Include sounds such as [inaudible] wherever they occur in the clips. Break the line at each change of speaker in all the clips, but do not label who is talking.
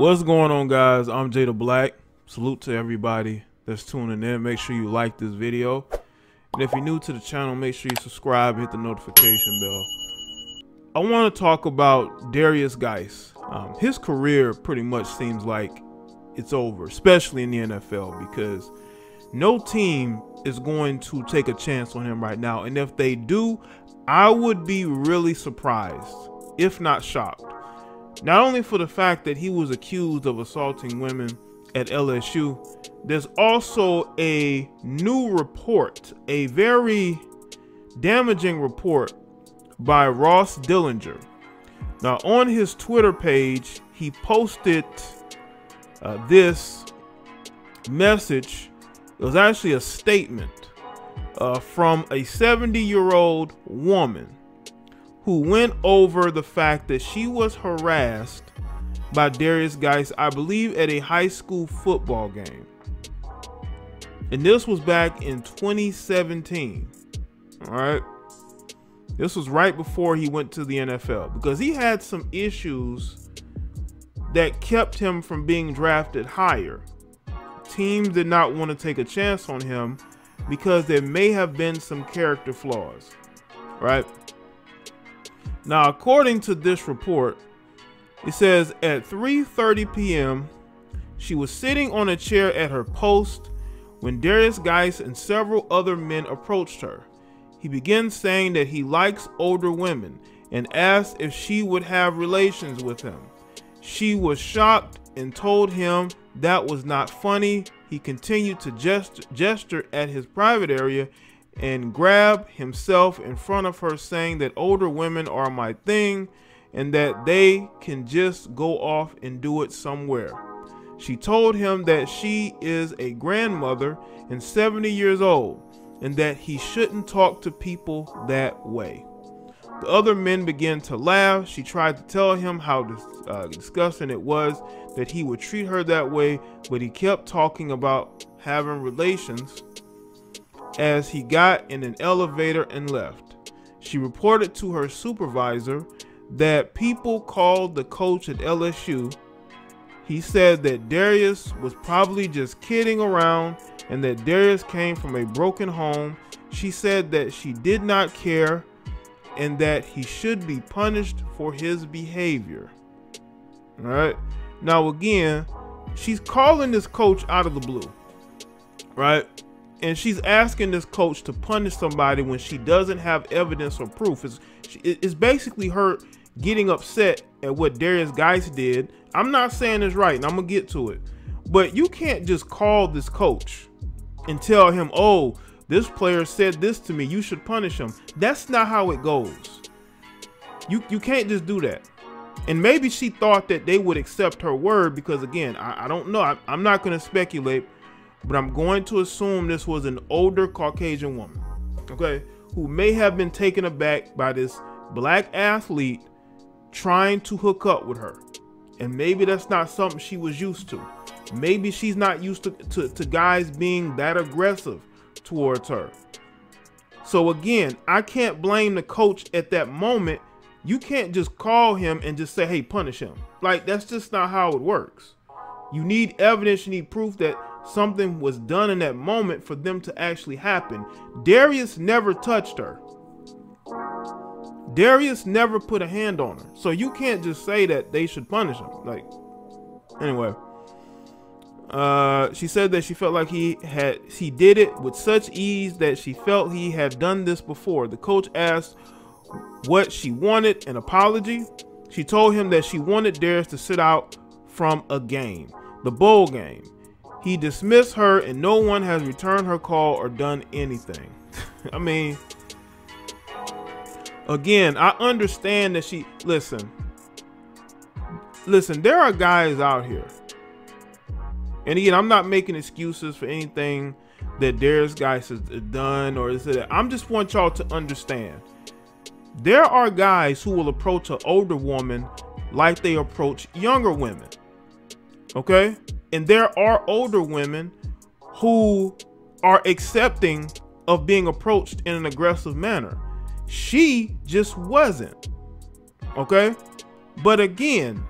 What's going on, guys? I'm Jaye De Black. Salute to everybody that's tuning in. Make sure you like this video. And if you're new to the channel, make sure you subscribe and hit the notification bell. I want to talk about Derrius Guice. Um, his career pretty much seems like it's over, especially in the NFL, because no team is going to take a chance on him right now. And if they do, I would be really surprised, if not shocked. Not only for the fact that he was accused of assaulting women at LSU, there's also a new report, a very damaging report by Ross Dellenger. Now, on his Twitter page, he posted uh, this message. It was actually a statement uh, from a 70 year old woman who went over the fact that she was harassed by Derrius Guice, I believe, at a high school football game. And this was back in 2017. All right. This was right before he went to the NFL because he had some issues that kept him from being drafted higher. Teams did not want to take a chance on him because there may have been some character flaws, right? Now, according to this report, it says at 3:30 p.m., she was sitting on a chair at her post when Derrius Guice and several other men approached her. He began saying that he likes older women and asked if she would have relations with him. She was shocked and told him that was not funny. He continued to gest gesture at his private area and grab himself in front of her, saying that older women are my thing and that they can just go off and do it somewhere. She told him that she is a grandmother and 70 years old and that he shouldn't talk to people that way. The other men began to laugh. She tried to tell him how uh, disgusting it was that he would treat her that way, but he kept talking about having relations as he got in an elevator and left. She reported to her supervisor that people called the coach at LSU. He said that Derrius was probably just kidding around and that Derrius came from a broken home. She said that she did not care and that he should be punished for his behavior. All right. Now, again, she's calling this coach out of the blue, right? And she's asking this coach to punish somebody when she doesn't have evidence or proof. It's, it's basically her getting upset at what Derrius Guice did. I'm not saying it's right, and I'm to get to it. But you can't just call this coach and tell him, oh, this player said this to me, you should punish him. That's not how it goes. You, you can't just do that. And maybe she thought that they would accept her word because, again, I, I don't know. I, I'm not going to speculate, but I'm going to assume this was an older Caucasian woman, okay, who may have been taken aback by this black athlete trying to hook up with her. And maybe that's not something she was used to. Maybe she's not used to, to, to guys being that aggressive towards her. So again, I can't blame the coach at that moment. You can't just call him and just say, hey, punish him. Like, that's just not how it works. You need evidence, you need proof that something was done in that moment for them to actually happen. Derrius never touched her. Derrius never put a hand on her. So you can't just say that they should punish him. Like, anyway. Uh, she said that she felt like he had he did it with such ease that she felt he had done this before. The coach asked what she wanted, an apology. She told him that she wanted Derrius to sit out from a game, the bowl game. He dismissed her and no one has returned her call or done anything. I mean, again, I understand that she listen. Listen, there are guys out here and again, I'm not making excuses for anything that Derrius Guice has done or is it. I'm just want y'all to understand. There are guys who will approach an older woman like they approach younger women. Okay? And there are older women who are accepting of being approached in an aggressive manner. She just wasn't. Okay? But again,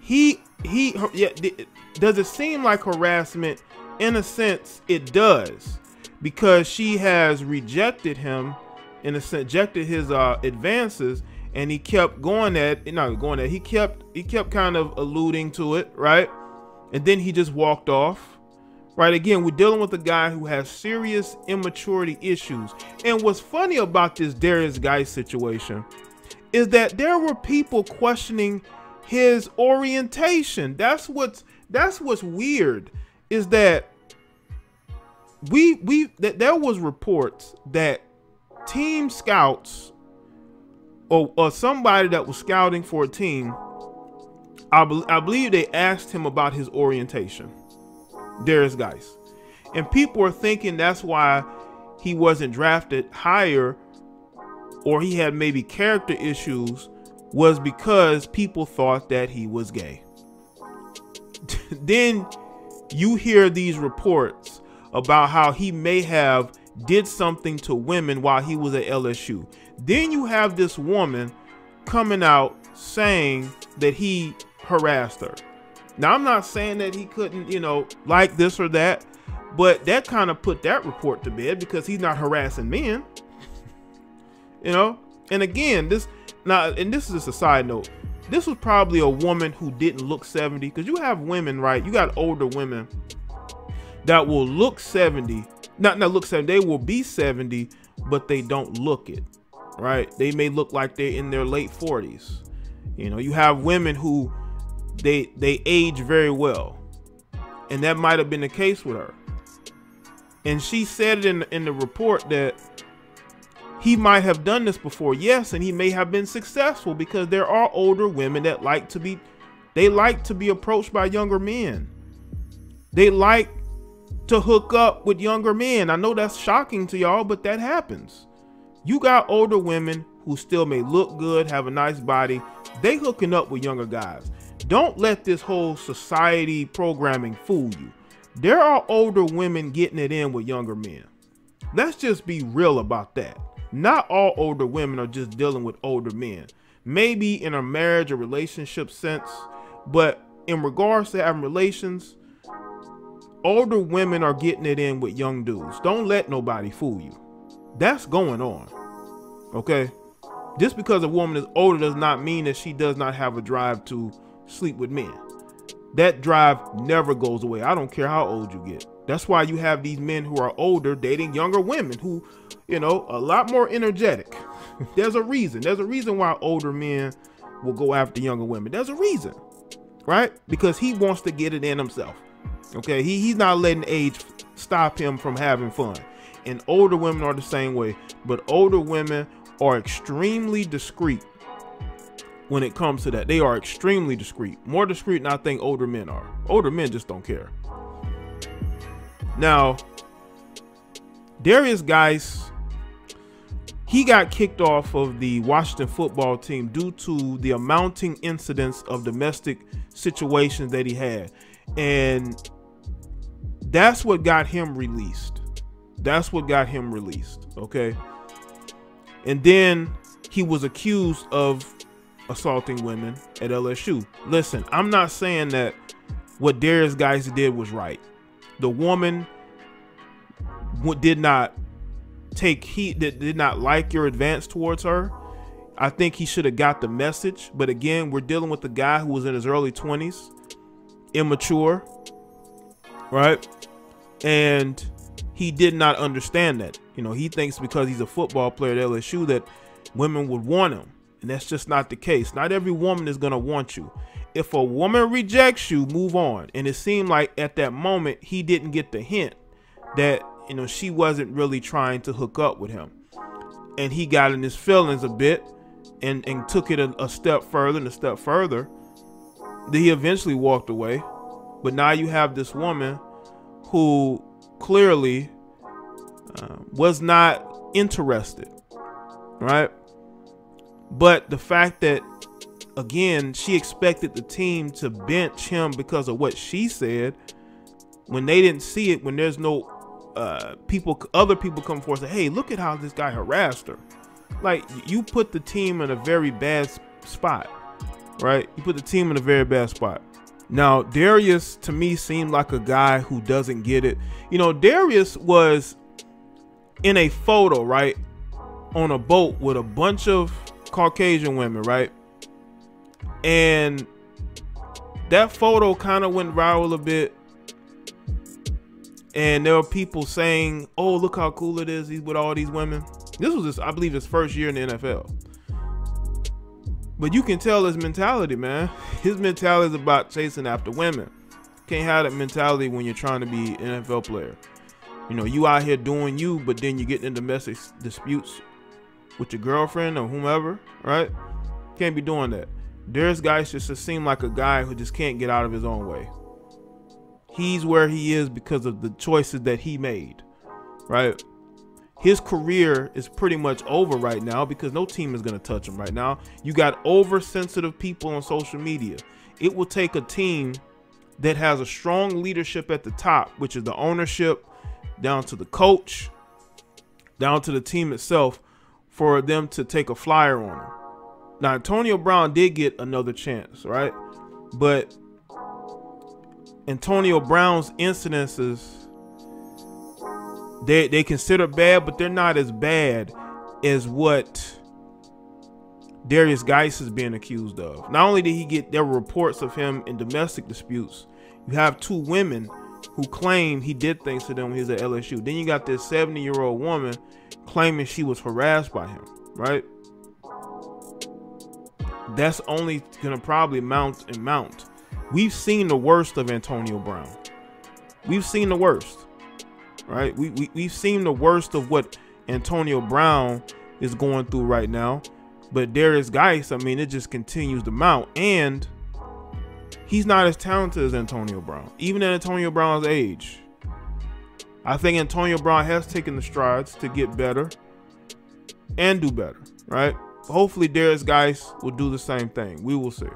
he he yeah does it seem like harassment in a sense it does because she has rejected him in a sense rejected his uh advances and he kept going at not going at he kept he kept kind of alluding to it right and then he just walked off right again we're dealing with a guy who has serious immaturity issues and what's funny about this Derrius Guice situation is that there were people questioning his orientation. That's what's that's what's weird is that we we that there was reports that team scouts or, or somebody that was scouting for a team I, be, I believe they asked him about his orientation Derrius Guice and people are thinking that's why he wasn't drafted higher or he had maybe character issues was because people thought that he was gay. [laughs] then you hear these reports about how he may have did something to women while he was at LSU. Then you have this woman coming out saying that he harassed her. Now I'm not saying that he couldn't, you know, like this or that, but that kind of put that report to bed because he's not harassing men. You know, and again, this now, and this is just a side note. This was probably a woman who didn't look 70 because you have women, right? You got older women that will look 70, not not look 70. They will be 70, but they don't look it, right? They may look like they're in their late 40s. You know, you have women who they they age very well, and that might have been the case with her. And she said in in the report that he might have done this before, yes, and he may have been successful because there are older women that like to be they like to be approached by younger men. They like to hook up with younger men. I know that's shocking to y'all, but that happens. You got older women who still may look good, have a nice body. They hooking up with younger guys. Don't let this whole society programming fool you. There are older women getting it in with younger men. Let's just be real about that. Not all older women are just dealing with older men. Maybe in a marriage or relationship sense, but in regards to having relations, older women are getting it in with young dudes. Don't let nobody fool you. That's going on. Okay? Just because a woman is older does not mean that she does not have a drive to sleep with men. That drive never goes away. I don't care how old you get. That's why you have these men who are older dating younger women who, you know, a lot more energetic. [laughs] There's a reason. There's a reason why older men will go after younger women. There's a reason, right? Because he wants to get it in himself. Okay, he, he's not letting age stop him from having fun. And older women are the same way, but older women are extremely discreet when it comes to that. They are extremely discreet, more discreet than I think older men are. Older men just don't care. Now, Derrius Guice, he got kicked off of the Washington football team due to the amounting incidents of domestic situations that he had. And that's what got him released. That's what got him released. Okay. And then he was accused of assaulting women at LSU. Listen, I'm not saying that what Derrius Guice did was right. The woman did not take heat that did not like your advance towards her. I think he should have got the message. But again we're dealing with a guy who was in his early 20s immature right? And he did not understand that. You know he thinks because he's a football player at lsu that women would want him and that's just not the case not every woman is going to want you if a woman rejects you, move on. And it seemed like at that moment he didn't get the hint that you know she wasn't really trying to hook up with him, and he got in his feelings a bit and and took it a, a step further and a step further. Then he eventually walked away. But now you have this woman who clearly uh, was not interested, right? But the fact that again, she expected the team to bench him because of what she said. When they didn't see it, when there's no uh, people, other people come forward and say, "Hey, look at how this guy harassed her." Like you put the team in a very bad spot, right? You put the team in a very bad spot. Now, Derrius to me seemed like a guy who doesn't get it. You know, Derrius was in a photo, right? On a boat with a bunch of Caucasian women, right? And that photo kind of went viral a bit. And there were people saying, "Oh, look how cool it is. He's with all these women." This was, his, I believe, his first year in the NFL. But you can tell his mentality, man. [laughs] His mentality is about chasing after women. Can't have that mentality when you're trying to be an NFL player. You know, you out here doing you, but then you get in domestic disputes with your girlfriend or whomever, right? Can't be doing that. There's guys just seem like a guy who just can't get out of his own way. He's where he is because of the choices that he made, right? His career is pretty much over right now because no team is going to touch him right now. You got oversensitive people on social media. It will take a team that has a strong leadership at the top, which is the ownership, down to the coach, down to the team itself, for them to take a flyer on him. Now, Antonio Brown did get another chance, right? But Antonio Brown's incidences, they they consider bad, but they're not as bad as what Derrius Guice is being accused of. Not only did he get there were reports of him in domestic disputes, you have two women who claim he did things to them when he was at LSU. Then you got this 70 year old woman claiming she was harassed by him, right? That's only gonna probably mount and mount. We've seen the worst of Antonio Brown. We've seen the worst, right? We, we, we've seen the worst of what Antonio Brown is going through right now. But Derrius Guice, I mean, it just continues to mount. And he's not as talented as Antonio Brown, even at Antonio Brown's age. I think Antonio Brown has taken the strides to get better and do better, right? Hopefully, Derrius Guice will do the same thing. We will see.